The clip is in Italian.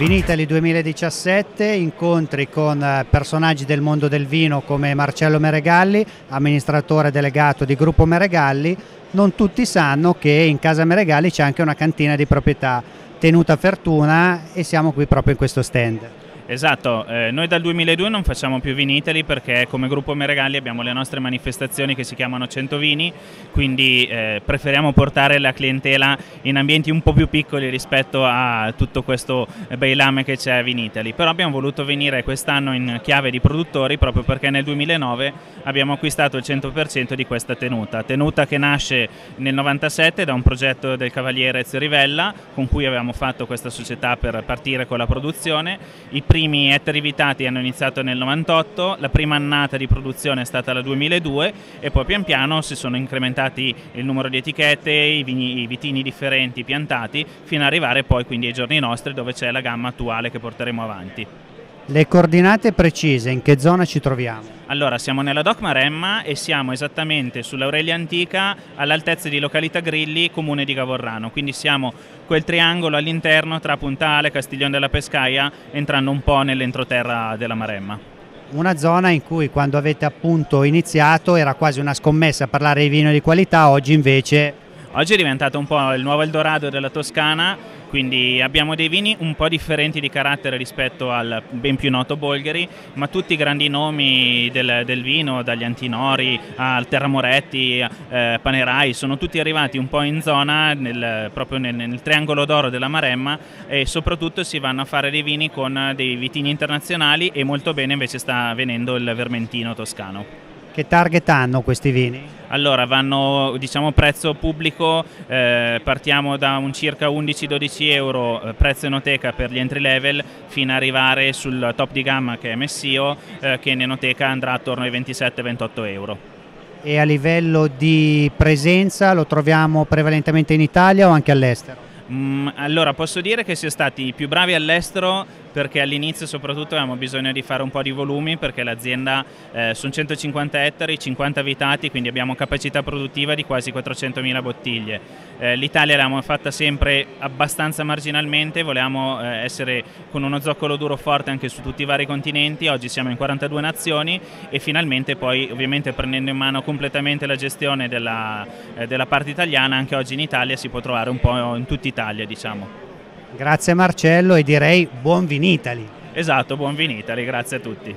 Vinitali 2017, incontri con eh, personaggi del mondo del vino come Marcello Meregalli, amministratore delegato di Gruppo Meregalli. Non tutti sanno che in casa Meregalli c'è anche una cantina di proprietà tenuta Fortuna e siamo qui proprio in questo stand. Esatto, eh, noi dal 2002 non facciamo più Vini Italy perché come gruppo Meregalli abbiamo le nostre manifestazioni che si chiamano 100 Vini, quindi eh, preferiamo portare la clientela in ambienti un po' più piccoli rispetto a tutto questo bailame che c'è a Vini Italy. Però abbiamo voluto venire quest'anno in chiave di produttori proprio perché nel 2009 abbiamo acquistato il 100% di questa tenuta, tenuta che nasce nel 97 da un progetto del Cavaliere Ezio Rivella con cui avevamo fatto questa società per partire con la produzione. I primi ettari vitati hanno iniziato nel 98, la prima annata di produzione è stata la 2002 e poi pian piano si sono incrementati il numero di etichette, i, vini, i vitini differenti piantati fino ad arrivare poi quindi ai giorni nostri dove c'è la gamma attuale che porteremo avanti. Le coordinate precise, in che zona ci troviamo? Allora, siamo nella Doc Maremma e siamo esattamente sull'Aurelia Antica all'altezza di località Grilli, comune di Gavorrano, quindi siamo quel triangolo all'interno tra Puntale, Castiglione della Pescaia, entrando un po' nell'entroterra della Maremma. Una zona in cui quando avete appunto iniziato era quasi una scommessa parlare di vino di qualità, oggi invece... Oggi è diventato un po' il nuovo Eldorado della Toscana quindi abbiamo dei vini un po' differenti di carattere rispetto al ben più noto Bolgheri, ma tutti i grandi nomi del, del vino, dagli Antinori al Terramoretti, eh, Panerai, sono tutti arrivati un po' in zona, nel, proprio nel, nel, triangolo d'oro della Maremma e soprattutto si vanno a fare dei vini con dei vitini internazionali e molto bene invece sta venendo il vermentino toscano. Che target hanno questi vini? Allora vanno diciamo prezzo pubblico, eh, partiamo da un circa 11-12 euro eh, prezzo enoteca per gli entry level fino ad arrivare sul top di gamma che è Messio eh, che in enoteca andrà attorno ai 27-28 euro. E a livello di presenza lo troviamo prevalentemente in Italia o anche all'estero? Mm, allora posso dire che siamo stati più bravi all'estero perché all'inizio soprattutto avevamo bisogno di fare un po' di volumi perché l'azienda eh, sono 150 ettari, 50 vitati, quindi abbiamo capacità produttiva di quasi 400.000 bottiglie. Eh, L'Italia l'abbiamo fatta sempre abbastanza marginalmente, volevamo eh, essere con uno zoccolo duro forte anche su tutti i vari continenti, oggi siamo in 42 nazioni e finalmente poi ovviamente prendendo in mano completamente la gestione della, eh, della parte italiana, anche oggi in Italia si può trovare un po' in tutta Italia diciamo. Grazie Marcello e direi buon Vinitali. Esatto, buon Vinitali, grazie a tutti.